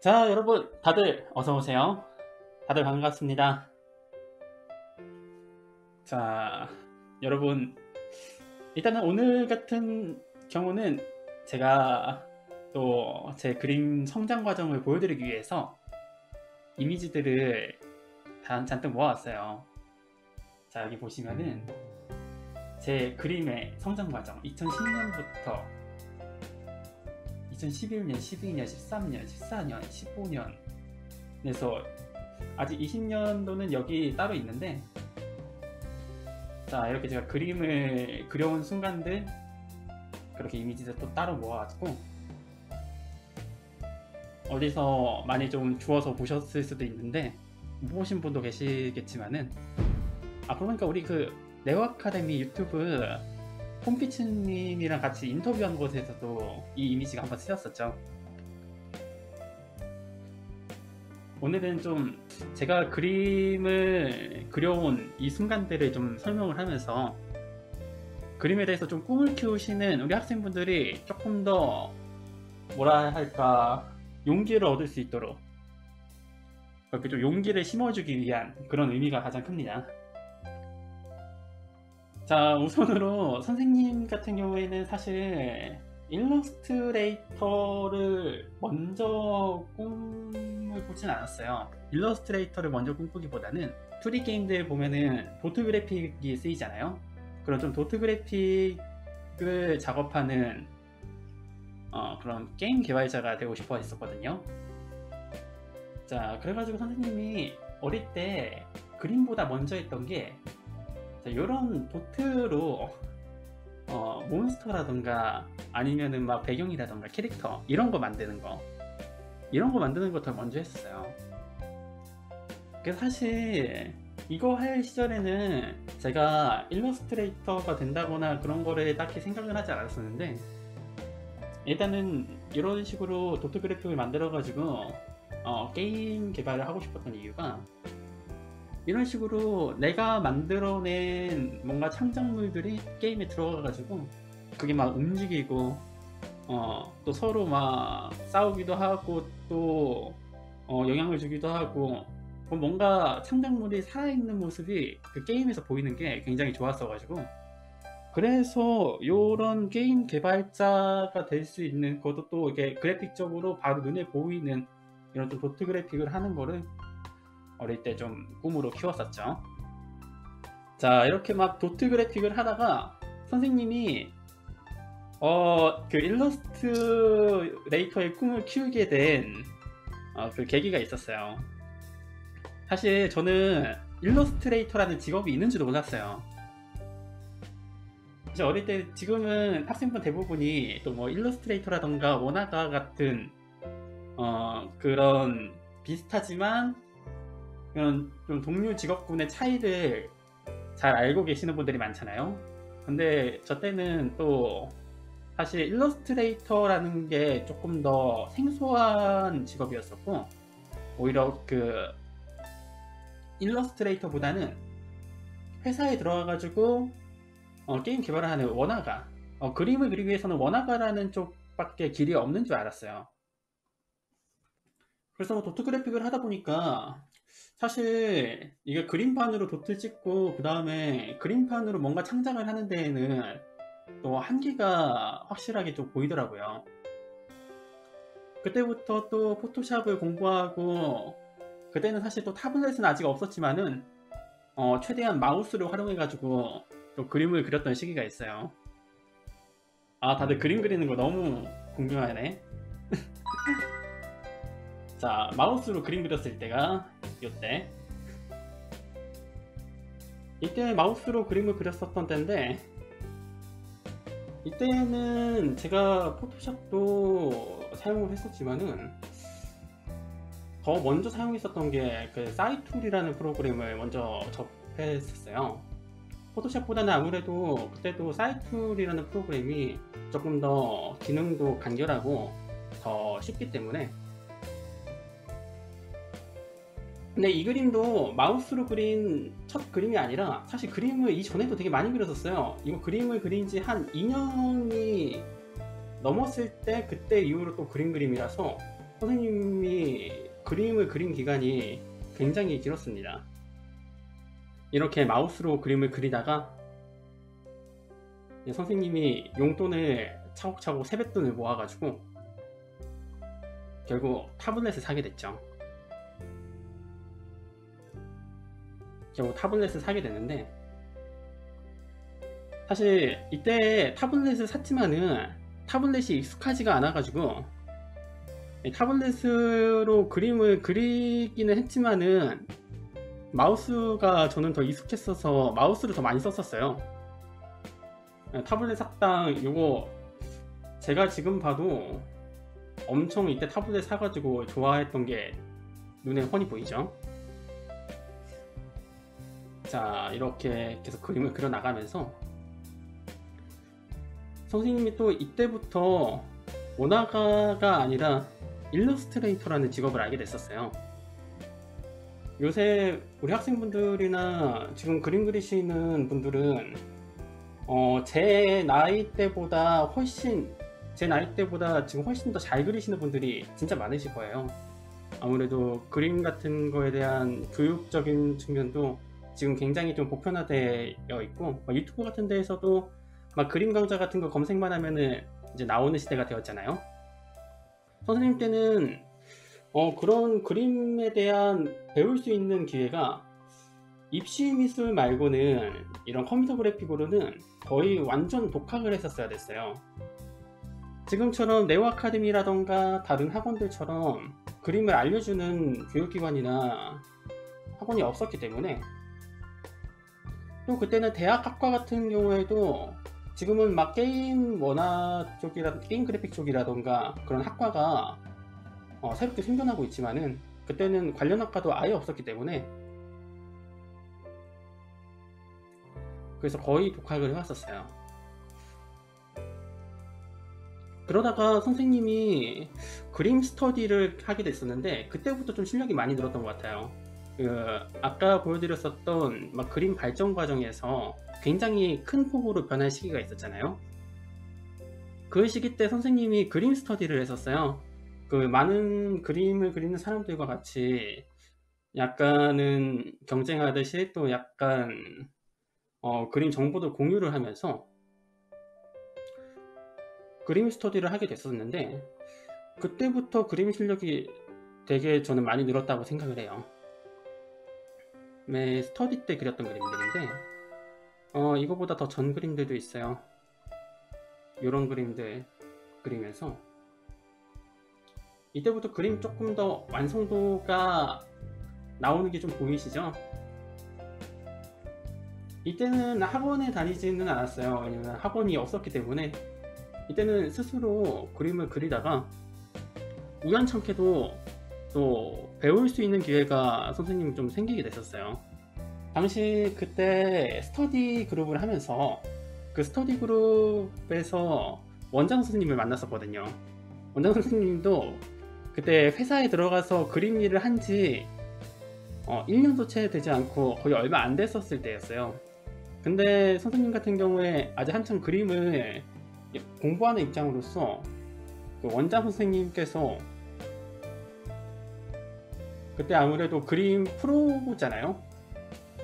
자, 여러분, 다들 어서오세요. 다들 반갑습니다. 자, 여러분, 일단은 오늘 같은 경우는 제가 또 제 그림 성장 과정을 보여드리기 위해서 이미지들을 단, 잔뜩 모아왔어요. 자, 여기 보시면은 제 그림의 성장 과정 2010년부터 2011년, 12년, 13년, 14년, 15년. 그래서 아직 20년도는 여기 따로 있는데 자 이렇게 제가 그림을 그려온 순간들 그렇게 이미지를 또 따로 모아가지고 어디서 많이 좀 주워서 보셨을 수도 있는데 못 보신 분도 계시겠지만은 아 그러니까 우리 그 네오 아카데미 유튜브 폼피츠님이랑 같이 인터뷰한 곳에서도 이 이미지가 한번 쓰였었죠. 오늘은 좀 제가 그림을 그려온 이 순간들을 좀 설명을 하면서 그림에 대해서 좀 꿈을 키우시는 우리 학생분들이 조금 더 뭐라 할까 용기를 얻을 수 있도록 그렇게 좀 용기를 심어주기 위한 그런 의미가 가장 큽니다. 자 우선으로 선생님 같은 경우에는 사실 일러스트레이터를 먼저 꿈을 꾸진 않았어요. 일러스트레이터를 먼저 꿈꾸기보다는 2D 게임들 보면은 도트 그래픽이 쓰이잖아요. 그런 좀 도트 그래픽을 작업하는 어, 그런 게임 개발자가 되고 싶어 했었거든요. 자 그래가지고 선생님이 어릴 때 그림보다 먼저 했던 게 이런 도트로 어, 몬스터라던가 아니면은 막 배경이라던가 캐릭터 이런 거 만드는 거 이런 거 만드는 거 더 먼저 했어요. 그 사실 이거 할 시절에는 제가 일러스트레이터가 된다거나 그런 거를 딱히 생각을 하지 않았었는데 일단은 이런 식으로 도트 그래픽을 만들어 가지고 어, 게임 개발을 하고 싶었던 이유가 이런 식으로 내가 만들어낸 뭔가 창작물들이 게임에 들어가가지고 그게 막 움직이고 어, 또 서로 막 싸우기도 하고 또 어, 영향을 주기도 하고 뭔가 창작물이 살아있는 모습이 그 게임에서 보이는 게 굉장히 좋았어가지고. 그래서 이런 게임 개발자가 될 수 있는 것도 또 이게 그래픽적으로 바로 눈에 보이는 이런 좀 도트 그래픽을 하는 거를 어릴 때 좀 꿈으로 키웠었죠. 자, 이렇게 막 도트 그래픽을 하다가 선생님이 어, 그 일러스트레이터의 꿈을 키우게 된그 어, 그 계기가 있었어요. 사실 저는 일러스트레이터라는 직업이 있는지도 몰랐어요. 이제 어릴 때 지금은 학생분 대부분이 또 뭐 일러스트레이터라던가 원화가 같은 어, 그런 비슷하지만 그런 좀 동료 직업군의 차이를 잘 알고 계시는 분들이 많잖아요. 근데 저 때는 또 사실 일러스트레이터라는 게 조금 더 생소한 직업이었었고 오히려 그 일러스트레이터보다는 회사에 들어와가지고 어, 게임 개발을 하는 원화가 어, 그림을 그리기 위해서는 원화가라는 쪽밖에 길이 없는 줄 알았어요. 그래서 도트 그래픽을 하다 보니까 사실 이게 그림판으로 도트 찍고 그 다음에 그림판으로 뭔가 창작을 하는 데에는 또 한계가 확실하게 좀 보이더라고요. 그때부터 또 포토샵을 공부하고 그때는 사실 또 타블렛은 아직 없었지만은 어, 최대한 마우스를 활용해 가지고 또 그림을 그렸던 시기가 있어요. 아 다들 그림 그리는 거 너무 궁금하네. 자 마우스로 그림 그렸을 때가 이때 이때 마우스로 그림을 그렸었던 때인데 이때는 제가 포토샵도 사용을 했었지만은 더 먼저 사용했었던 게 그 사이툴이라는 프로그램을 먼저 접했었어요. 포토샵보다는 아무래도 그때도 사이툴이라는 프로그램이 조금 더 기능도 간결하고 더 쉽기 때문에 근데 이 그림도 마우스로 그린 첫 그림이 아니라 사실 그림을 이전에도 되게 많이 그렸었어요 이거 그림을 그린 지 한 2년이 넘었을 때 그때 이후로 또 그림 그림이라서 선생님이 그림을 그린 기간이 굉장히 길었습니다. 이렇게 마우스로 그림을 그리다가 선생님이 용돈을 차곡차곡 세뱃돈을 모아가지고 결국 타블렛을 사게 됐죠. 결국 타블렛을 사게 됐는데 사실 이때 타블렛을 샀지만은 타블렛이 익숙하지가 않아 가지고 타블렛으로 그림을 그리기는 했지만은 마우스가 저는 더 익숙했어서 마우스를 더 많이 썼었어요. 타블렛 삭당 이거 제가 지금 봐도 엄청 이때 타블렛 사가지고 좋아했던 게 눈에 훤히 보이죠 자 이렇게 계속 그림을 그려 나가면서 선생님이 또 이때부터 모나가가 아니라 일러스트레이터라는 직업을 알게 됐었어요. 요새 우리 학생분들이나 지금 그림 그리시는 분들은 어, 제 나이 때보다 훨씬 제 나이 때보다 지금 훨씬 더 잘 그리시는 분들이 진짜 많으실 거예요. 아무래도 그림 같은 거에 대한 교육적인 측면도 지금 굉장히 좀 보편화되어 있고 유튜브 같은 데에서도 막 그림 강좌 같은 거 검색만 하면은 이제 나오는 시대가 되었잖아요. 선생님 때는 어, 그런 그림에 대한 배울 수 있는 기회가 입시 미술 말고는 이런 컴퓨터 그래픽으로는 거의 완전 독학을 했었어야 됐어요. 지금처럼 네오 아카데미라던가 다른 학원들처럼 그림을 알려주는 교육기관이나 학원이 없었기 때문에 또 그때는 대학 학과 같은 경우에도 지금은 막 게임 원화 쪽이라 게임 그래픽 쪽이라던가 그런 학과가 어, 새롭게 생겨나고 있지만은 그때는 관련 학과도 아예 없었기 때문에 그래서 거의 독학을 해왔었어요. 그러다가 선생님이 그림 스터디를 하게 됐었는데 그때부터 좀 실력이 많이 늘었던 것 같아요. 그 아까 보여드렸었던 막 그림 발전 과정에서 굉장히 큰 폭으로 변할 시기가 있었잖아요. 그 시기 때 선생님이 그림 스터디를 했었어요. 그 많은 그림을 그리는 사람들과 같이 약간은 경쟁하듯이 또 약간 어, 그림 정보도 공유를 하면서 그림 스터디를 하게 됐었는데 그때부터 그림 실력이 되게 저는 많이 늘었다고 생각을 해요. 매 스터디 때 그렸던 그림들인데 어 이거보다 더 전 그림들도 있어요. 이런 그림들 그리면서. 이때부터 그림 조금 더 완성도가 나오는 게 좀 보이시죠? 이때는 학원에 다니지는 않았어요. 왜냐면 학원이 없었기 때문에. 이때는 스스로 그림을 그리다가 우연찮게도 또 배울 수 있는 기회가 선생님이 좀 생기게 됐었어요. 당시 그때 스터디 그룹을 하면서 그 스터디 그룹에서 원장 선생님을 만났었거든요. 원장 선생님도 그때 회사에 들어가서 그림 일을 한지 어, 1년도 채 되지 않고 거의 얼마 안 됐었을 때였어요. 근데 선생님 같은 경우에 아직 한참 그림을 공부하는 입장으로서 그 원장 선생님께서 그때 아무래도 그림 프로잖아요.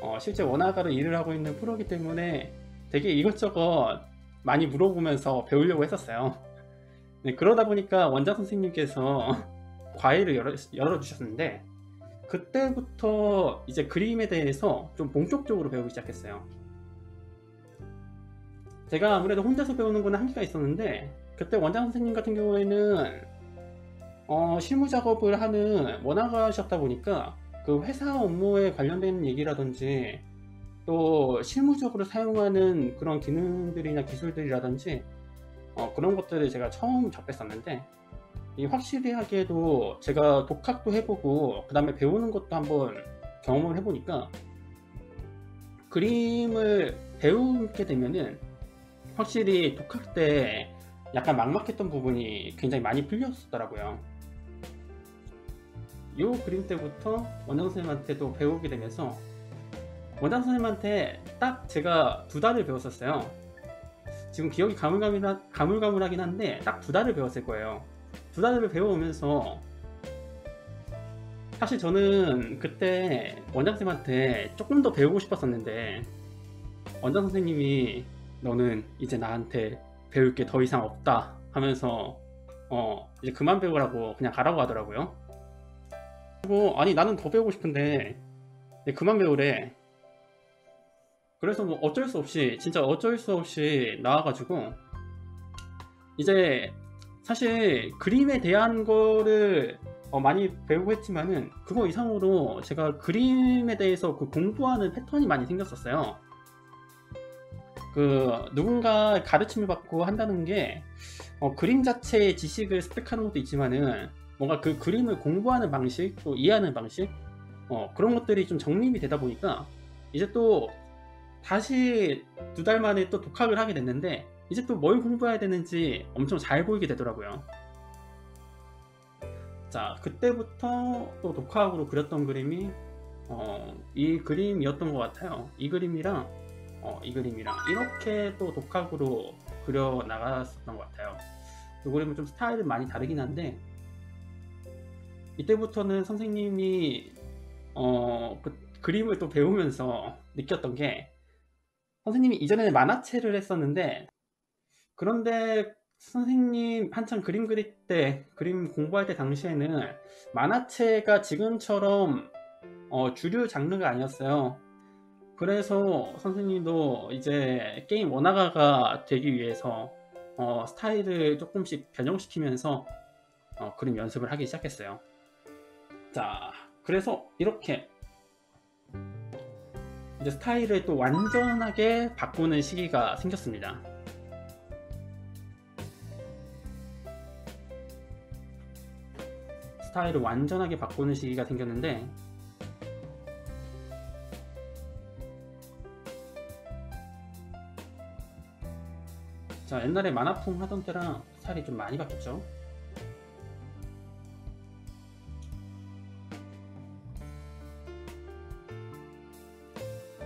어, 실제 원화가로 일을 하고 있는 프로기 때문에 되게 이것저것 많이 물어보면서 배우려고 했었어요. 네, 그러다 보니까 원장 선생님께서 과외를 열어, 열어주셨는데 그때부터 이제 그림에 대해서 좀 본격적으로 배우기 시작했어요. 제가 아무래도 혼자서 배우는 거는 한계가 있었는데 그때 원장 선생님 같은 경우에는 어, 실무 작업을 하는 원화가셨다 보니까 그 회사 업무에 관련된 얘기라든지 또 실무적으로 사용하는 그런 기능들이나 기술들이라든지 어, 그런 것들을 제가 처음 접했었는데 이 확실히 하기에도 제가 독학도 해보고 그 다음에 배우는 것도 한번 경험을 해보니까 그림을 배우게 되면은 확실히 독학 때 약간 막막했던 부분이 굉장히 많이 풀렸었더라고요. 이 그림 때부터 원장 선생님한테도 배우게 되면서 원장 선생님한테 딱 제가 두 달을 배웠었어요. 지금 기억이 가물가물하, 가물가물하긴 한데 딱 두 달을 배웠을 거예요. 두 달을 배워오면서 사실 저는 그때 원장쌤한테 조금 더 배우고 싶었었는데 원장 선생님이 너는 이제 나한테 배울 게 더 이상 없다 하면서 어 이제 그만 배우라고 그냥 가라고 하더라고요. 그리고 아니 나는 더 배우고 싶은데 네, 그만 배우래. 그래서 뭐 어쩔 수 없이 진짜 어쩔 수 없이 나와가지고 이제 사실 그림에 대한 거를 어, 많이 배우고 했지만은 그거 이상으로 제가 그림에 대해서 그 공부하는 패턴이 많이 생겼었어요. 그 누군가 가르침을 받고 한다는 게 어, 그림 자체의 지식을 습득하는 것도 있지만은 뭔가 그 그림을 공부하는 방식 또 이해하는 방식 어, 그런 것들이 좀 정립이 되다 보니까 이제 또 다시 두 달 만에 또 독학을 하게 됐는데 이제 또 뭘 공부해야 되는지 엄청 잘 보이게 되더라고요. 자, 그때부터 또 독학으로 그렸던 그림이 어, 이 그림이었던 것 같아요. 이 그림이랑 어, 이 그림이랑 이렇게 또 독학으로 그려 나갔었던 것 같아요. 이 그림은 좀 스타일은 많이 다르긴 한데 이때부터는 선생님이 어, 그 그림을 또 배우면서 느꼈던 게 선생님이 이전에는 만화체를 했었는데 그런데 선생님 한참 그림 그릴 때 그림 공부할 때 당시에는 만화체가 지금처럼 어, 주류 장르가 아니었어요. 그래서 선생님도 이제 게임 원화가가 되기 위해서 어, 스타일을 조금씩 변형시키면서 어, 그림 연습을 하기 시작했어요. 자, 그래서 이렇게 이제 스타일을 또 완전하게 바꾸는 시기가 생겼습니다. 스타일을 완전하게 바꾸는 시기가 생겼는데 자 옛날에 만화풍 하던 때랑 스타일이 좀 많이 바뀌었죠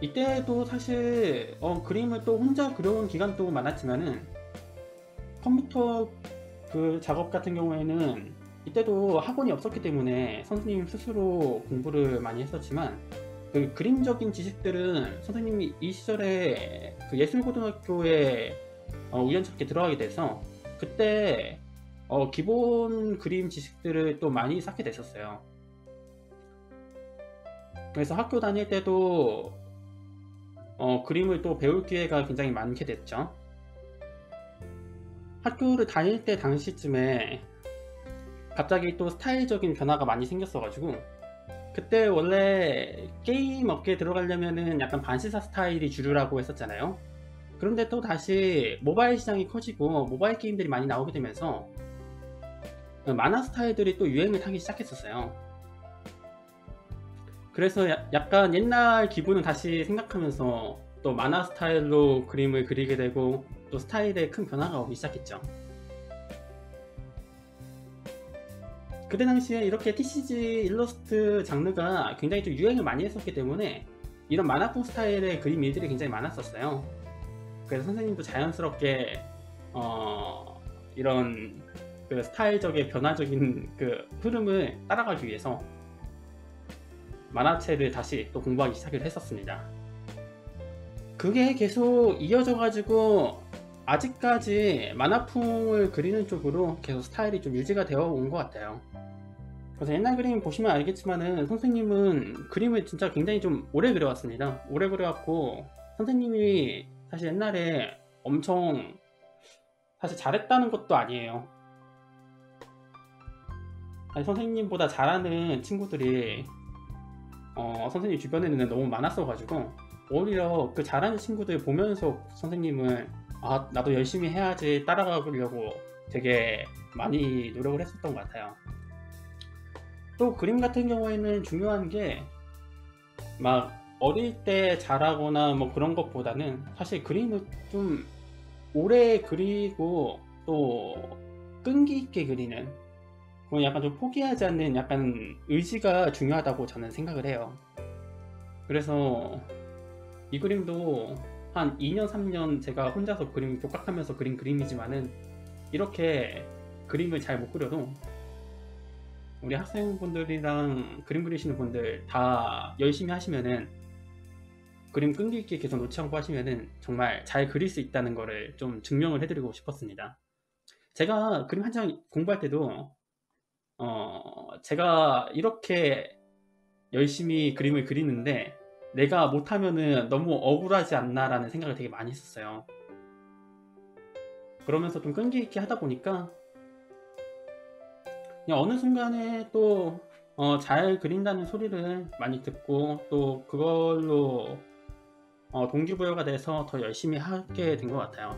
이때도 사실 어, 그림을 또 혼자 그려온 기간도 많았지만은 컴퓨터 그 작업 같은 경우에는 이때도 학원이 없었기 때문에 선생님 스스로 공부를 많이 했었지만 그 그림적인 지식들은 선생님이 이 시절에 그 예술고등학교에 어, 우연찮게 들어가게 돼서 그때 어, 기본 그림 지식들을 또 많이 쌓게 됐었어요. 그래서 학교 다닐 때도 어, 그림을 또 배울 기회가 굉장히 많게 됐죠. 학교를 다닐 때 당시쯤에 갑자기 또 스타일적인 변화가 많이 생겼어가지고 그때 원래 게임 업계에 들어가려면은 약간 반시사 스타일이 주류라고 했었잖아요. 그런데 또 다시 모바일 시장이 커지고 모바일 게임들이 많이 나오게 되면서 만화 스타일들이 또 유행을 타기 시작했었어요. 그래서 야, 약간 옛날 기분을 다시 생각하면서 또 만화 스타일로 그림을 그리게 되고 또 스타일에 큰 변화가 오기 시작했죠. 그때 당시에 이렇게 TCG 일러스트 장르가 굉장히 좀 유행을 많이 했었기 때문에 이런 만화풍 스타일의 그림 일들이 굉장히 많았었어요. 그래서 선생님도 자연스럽게 어, 이런 그 스타일적인 변화적인 그 흐름을 따라가기 위해서 만화체를 다시 또 공부하기 시작을 했었습니다. 그게 계속 이어져 가지고 아직까지 만화풍을 그리는 쪽으로 계속 스타일이 좀 유지가 되어 온 것 같아요. 그래서 옛날 그림 보시면 알겠지만은 선생님은 그림을 진짜 굉장히 좀 오래 그려왔습니다. 오래 그려왔고 선생님이 사실 옛날에 엄청 사실 잘했다는 것도 아니에요. 아니, 선생님보다 잘하는 친구들이 어, 선생님 주변에는 너무 많았어가지고 오히려 그 잘하는 친구들 보면서 선생님은 아 나도 열심히 해야지 따라가려고 되게 많이 노력을 했었던 것 같아요. 또 그림 같은 경우에는 중요한 게 막 어릴 때 잘하거나 뭐 그런 것보다는 사실 그림을 좀 오래 그리고 또 끈기 있게 그리는 약간 좀 포기하지 않는 약간 의지가 중요하다고 저는 생각을 해요. 그래서 이 그림도 한 2년, 3년 제가 혼자서 그림 독학하면서 그린 그림이지만은 이렇게 그림을 잘 못 그려도 우리 학생분들이랑 그림 그리시는 분들 다 열심히 하시면은 그림 끈기 있게 계속 놓지 않고 하시면은 정말 잘 그릴 수 있다는 거를 좀 증명을 해드리고 싶었습니다. 제가 그림 한창 공부할 때도 어 제가 이렇게 열심히 그림을 그리는데 내가 못하면은 너무 억울하지 않나라는 생각을 되게 많이 했었어요. 그러면서 좀 끈기 있게 하다 보니까 그냥 어느 순간에 또 어, 잘 그린다는 소리를 많이 듣고 또 그걸로 어, 동기부여가 돼서 더 열심히 하게 된 것 같아요.